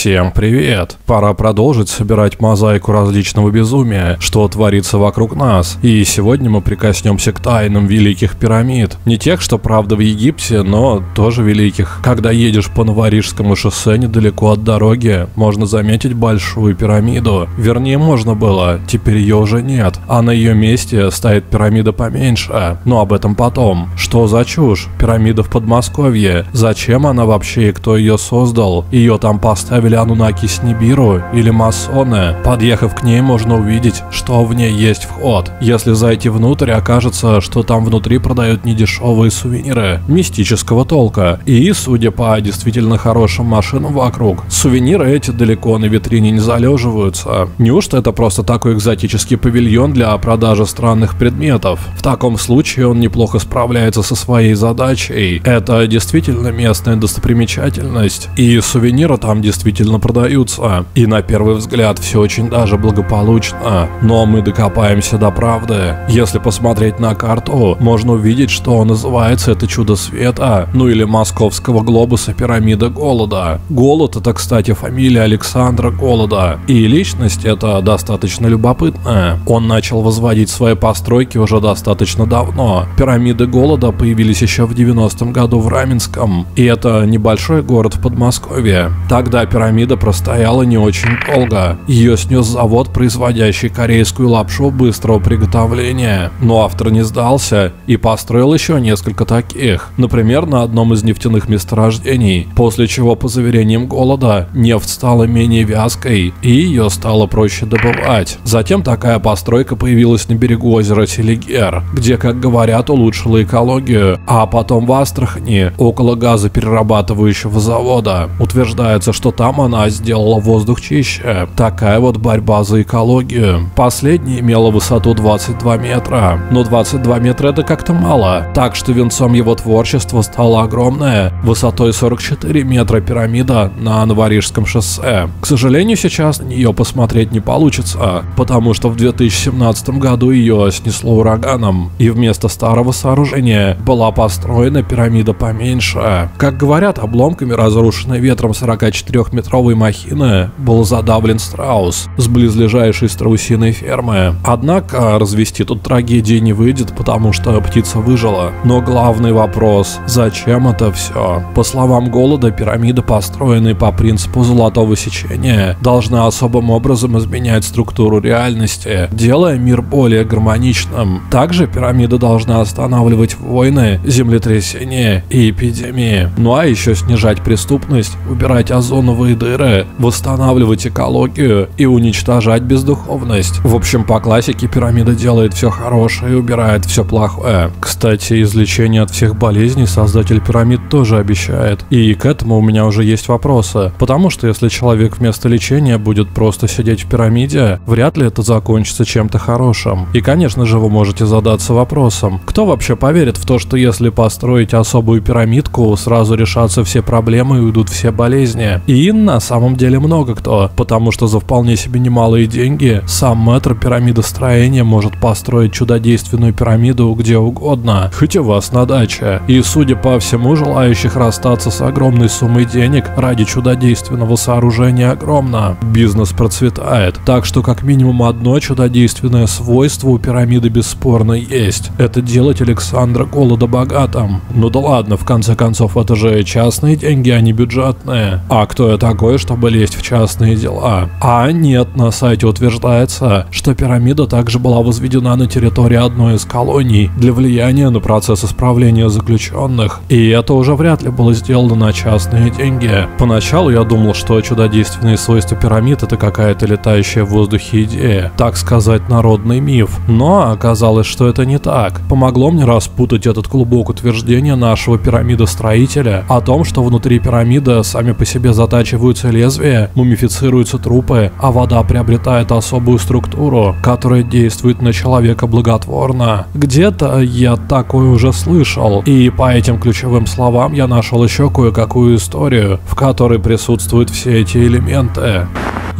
Всем привет! Пора продолжить собирать мозаику различного безумия, что творится вокруг нас. И сегодня мы прикоснемся к тайнам великих пирамид. Не тех, что правда в Египте, но тоже великих. Когда едешь по Новорижскому шоссе недалеко от дороги, можно заметить большую пирамиду. Вернее, можно было, теперь ее уже нет. А на ее месте стоит пирамида поменьше. Но об этом потом. Что за чушь? Пирамида в Подмосковье. Зачем она вообще и кто ее создал? Ее там поставили поставили Анунаки с Нибиру или масоны. Подъехав к ней, можно увидеть, что в ней есть вход. Если зайти внутрь, окажется, что там внутри продают недешевые сувениры мистического толка. И, судя по действительно хорошим машинам вокруг, сувениры эти далеко на витрине не залеживаются. Неужто это просто такой экзотический павильон для продажи странных предметов? В таком случае он неплохо справляется со своей задачей. Это действительно местная достопримечательность, и сувениры там действительно действительно продаются. И на первый взгляд все очень даже благополучно. Но мы докопаемся до правды. Если посмотреть на карту, можно увидеть, что называется это чудо света, ну или московского глобуса пирамида голода. Голод это, кстати, фамилия Александра Голода. И личность это достаточно любопытная. Он начал возводить свои постройки уже достаточно давно. Пирамиды голода появились еще в 90-м году в Раменском. И это небольшой город в Подмосковье. Тогда пирамида пирамида простояла не очень долго. Ее снес завод, производящий корейскую лапшу быстрого приготовления. Но автор не сдался и построил еще несколько таких. Например, на одном из нефтяных месторождений. После чего, по заверениям голода, нефть стала менее вязкой и ее стало проще добывать. Затем такая постройка появилась на берегу озера Селигер, где, как говорят, улучшила экологию. А потом в Астрахани, около газоперерабатывающего завода, утверждается, что там она сделала воздух чище. Такая вот борьба за экологию. Последняя имела высоту 22 метра, но 22 метра это как-то мало, так что венцом его творчества стала огромная, высотой 44 метра пирамида на Новорижском шоссе. К сожалению, сейчас на нее посмотреть не получится, потому что в 2017 году ее снесло ураганом, и вместо старого сооружения была построена пирамида поменьше. Как говорят, обломками разрушенной ветром 44 метровой махины был задавлен страус с близлежащей страусиной фермы. Однако развести тут трагедии не выйдет, потому что птица выжила. Но главный вопрос – зачем это все? По словам Голода, пирамида, построенная по принципу золотого сечения, должна особым образом изменять структуру реальности, делая мир более гармоничным. Также пирамида должна останавливать войны, землетрясения и эпидемии. Ну а еще снижать преступность, убирать озоновые новые дыры, восстанавливать экологию и уничтожать бездуховность. В общем, по классике пирамида делает все хорошее и убирает все плохое. Кстати, излечение от всех болезней создатель пирамид тоже обещает. И к этому у меня уже есть вопросы. Потому что если человек вместо лечения будет просто сидеть в пирамиде, вряд ли это закончится чем-то хорошим. И, конечно же, вы можете задаться вопросом, кто вообще поверит в то, что если построить особую пирамидку, сразу решатся все проблемы и уйдут все болезни. И на самом деле много кто, потому что за вполне себе немалые деньги сам мэтр пирамидостроения может построить чудодейственную пирамиду где угодно, хоть у вас на даче. И судя по всему, желающих расстаться с огромной суммой денег ради чудодейственного сооружения огромно. Бизнес процветает, так что как минимум одно чудодейственное свойство у пирамиды бесспорно есть. Это делать Александра Голода богатым. Ну да ладно, в конце концов, это же частные деньги, а не бюджетные. А кто это такое, чтобы лезть в частные дела. А нет, на сайте утверждается, что пирамида также была возведена на территории одной из колоний для влияния на процесс исправления заключенных. И это уже вряд ли было сделано на частные деньги. Поначалу я думал, что чудодейственные свойства пирамид это какая-то летающая в воздухе идея, так сказать, народный миф. Но оказалось, что это не так. Помогло мне распутать этот клубок утверждения нашего пирамидостроителя о том, что внутри пирамиды сами по себе задачи оттачиваются лезвия, мумифицируются трупы, а вода приобретает особую структуру, которая действует на человека благотворно. Где-то я такое уже слышал, и по этим ключевым словам я нашел еще кое-какую историю, в которой присутствуют все эти элементы.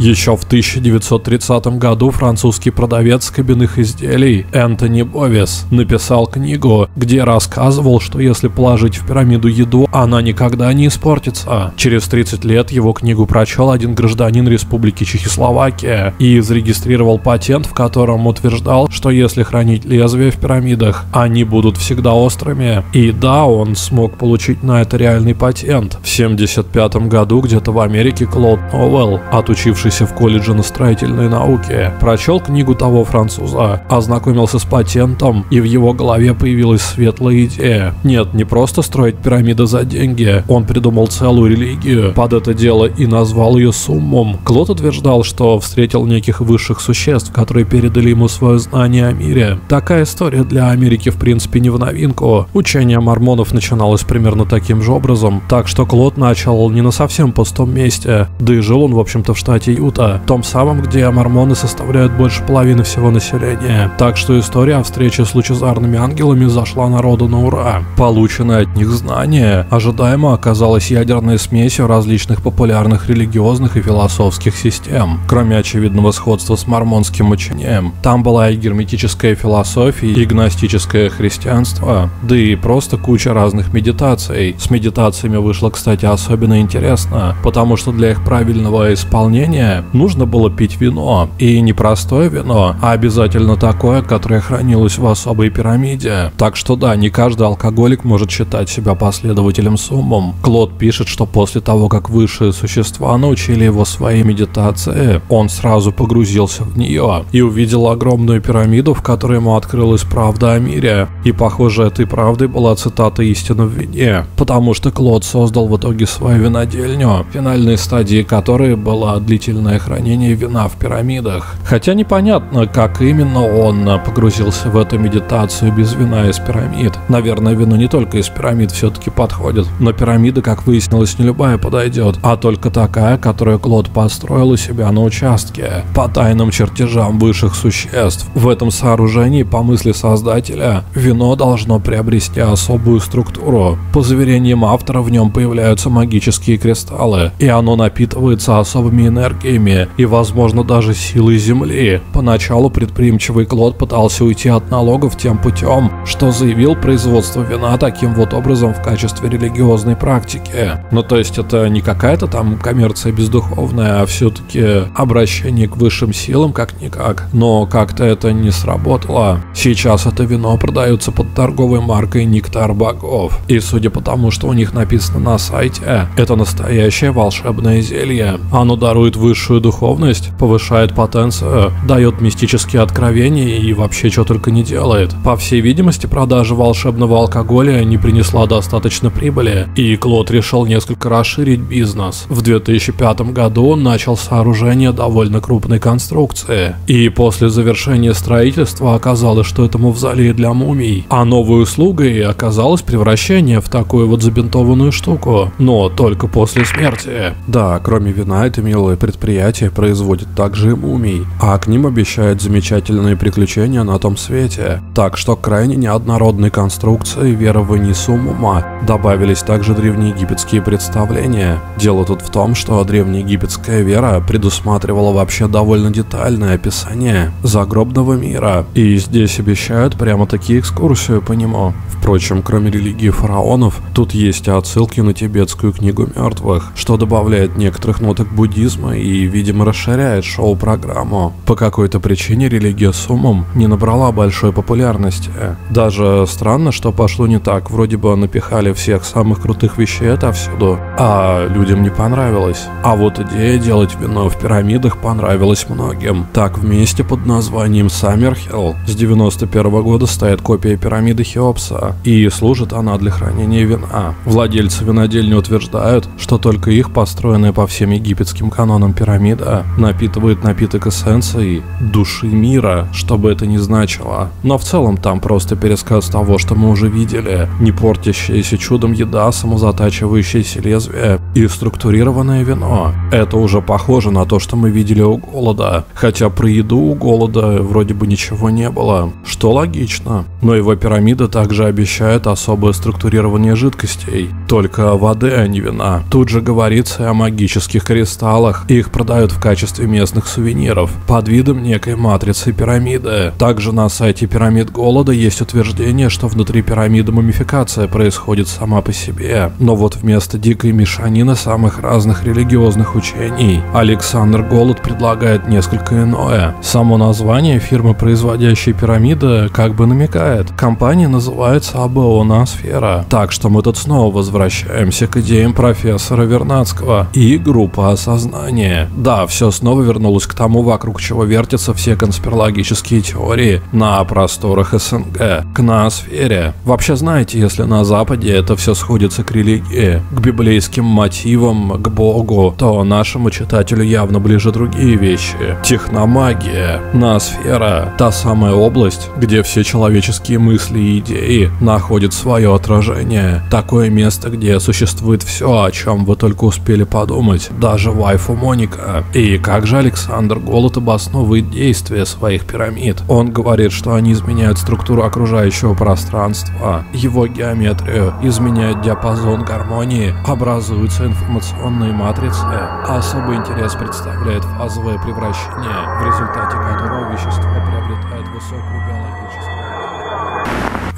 Еще в 1930 году французский продавец кабинных изделий Энтони Бовис написал книгу, где рассказывал, что если положить в пирамиду еду, она никогда не испортится. Через 30 лет его книгу прочел один гражданин Республики Чехословакия и зарегистрировал патент, в котором утверждал, что если хранить лезвия в пирамидах, они будут всегда острыми. И да, он смог получить на это реальный патент. В 75 году где-то в Америке Клод Новелл, отучившийся в колледже на строительной науке, прочел книгу того француза, ознакомился с патентом, и в его голове появилась светлая идея. Нет, не просто строить пирамиды за деньги, он придумал целую религию под это дело и назвал ее суммом. Клод утверждал, что встретил неких высших существ, которые передали ему свое знание о мире. Такая история для Америки в принципе не в новинку. Учение мормонов начиналось примерно таким же образом, так что Клод начал не на совсем пустом месте, да и жил он в общем-то в штате Юта, том самом, где мормоны составляют больше половины всего населения. Так что история о встрече с лучезарными ангелами зашла народу на ура. Полученное от них знание ожидаемо оказалось ядерной смесью различных популярных религиозных и философских систем. Кроме очевидного сходства с мормонским учением, там была и герметическая философия, и гностическое христианство, да и просто куча разных медитаций. С медитациями вышло, кстати, особенно интересно, потому что для их правильного исполнения нужно было пить вино. И не простое вино, а обязательно такое, которое хранилось в особой пирамиде. Так что да, не каждый алкоголик может считать себя последователем суммом. Клод пишет, что после того, как высшие существа научили его своей медитации, он сразу погрузился в нее и увидел огромную пирамиду, в которой ему открылась правда о мире. И похоже, этой правдой была цитата истины в вине, потому что Клод создал в итоге свою винодельню, финальной стадией которой было длительное хранение вина в пирамидах. Хотя непонятно, как именно он погрузился в эту медитацию без вина из пирамид. Наверное, вино не только из пирамид все-таки подходит, но пирамида, как выяснилось, не любая подойдет, а только такая, которую Клод построил у себя на участке, по тайным чертежам высших существ. В этом сооружении, по мысли создателя, вино должно приобрести особую структуру. По заверениям автора, в нем появляются магические кристаллы, и оно напитывается особыми энергиями и, возможно, даже силой Земли. Поначалу предприимчивый Клод пытался уйти от налогов тем путем, что заявил производство вина таким вот образом в качестве религиозной практики. Ну то есть это не какая-то там коммерция бездуховная, а все-таки обращение к высшим силам как-никак. Но как-то это не сработало. Сейчас это вино продается под торговой маркой Нектар Богов. И судя по тому, что у них написано на сайте, это настоящее волшебное зелье. Оно дарует высшую духовность, повышает потенцию, дает мистические откровения и вообще что только не делает. По всей видимости, продажа волшебного алкоголя не принесла достаточно прибыли, и Клод решил несколько расширить бизнес. В 2005 году он начал сооружение довольно крупной конструкции, и после завершения строительства оказалось, что это мавзолей для мумий, а новой услугой оказалось превращение в такую вот забинтованную штуку, но только после смерти. Да, кроме вина, это милое предприятие производит также и мумий, а к ним обещают замечательные приключения на том свете. Так что крайне неоднородной конструкции верований Сумума добавились также древнеегипетские представления. Дело тут в том, что древнеегипетская вера предусматривала вообще довольно детальное описание загробного мира, и здесь обещают прямо такие экскурсию по нему. Впрочем, кроме религии фараонов, тут есть отсылки на тибетскую книгу мертвых, что добавляет некоторых ноток буддизма и, видимо, расширяет шоу-программу. По какой-то причине религия с умом не набрала большой популярности. Даже странно, что пошло не так, вроде бы напихали всех самых крутых вещей отовсюду, а людям не понравилось. А вот идея делать вино в пирамидах понравилась многим. Так вместе под названием Саммерхилл с 91 года стоит копия пирамиды Хеопса, и служит она для хранения вина. Владельцы винодельни утверждают, что только их построенная по всем египетским канонам пирамида напитывает напиток эссенцией души мира, что бы это ни значило. Но в целом там просто пересказ того, что мы уже видели. Не портящаяся чудом еда, самозатачивающееся лезвие и структурированное вино. Это уже похоже на то, что мы видели у голода. Хотя про еду у голода вроде бы ничего не было. Что логично. Но его пирамида также обещает особое структурирование жидкостей. Только воды, а не вина. Тут же говорится о магических кристаллах их продают в качестве местных сувениров под видом некой матрицы пирамиды. Также на сайте пирамид голода есть утверждение, что внутри пирамиды мумификация происходит сама по себе. Но вот вместо дикой мешанины самых разных религиозных учений Александр Голод предлагает несколько иное. Само название фирмы, производящей пирамиды, как бы намекает. Компания называется АБО Ноосфера. Так что мы тут снова возвращаемся к идеям профессора Вернадского и группы осознания. Да, все снова вернулось к тому, вокруг чего вертятся все конспирологические теории на просторах СНГ, к ноосфере. Вообще знаете, если на Западе это все сходится к религии, к библейским мотивам, к Богу, то нашему читателю явно ближе другие вещи. Техномагия, ноосфера, та самая область, где все человеческие мысли и идеи находят свое отражение. Такое место, где существует все, о чем вы только успели подумать, даже вайфу Моника. И как же Александр Голод обосновывает действия своих пирамид? Он говорит, что они изменяют структуру окружающего пространства, его геометрию, изменяют диапазон гармонии, образуются информационные матрицы. Особый интерес представляет фазовое превращение, в результате которого вещество приобретает высокую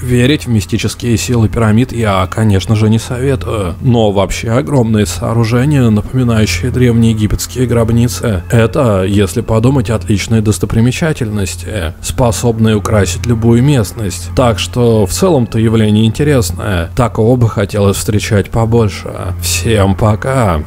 Верить в мистические силы пирамид я, конечно же, не советую. Но вообще огромные сооружения, напоминающие древние египетские гробницы, это, если подумать, отличные достопримечательности, способные украсить любую местность. Так что в целом-то явление интересное. Такого бы хотелось встречать побольше. Всем пока!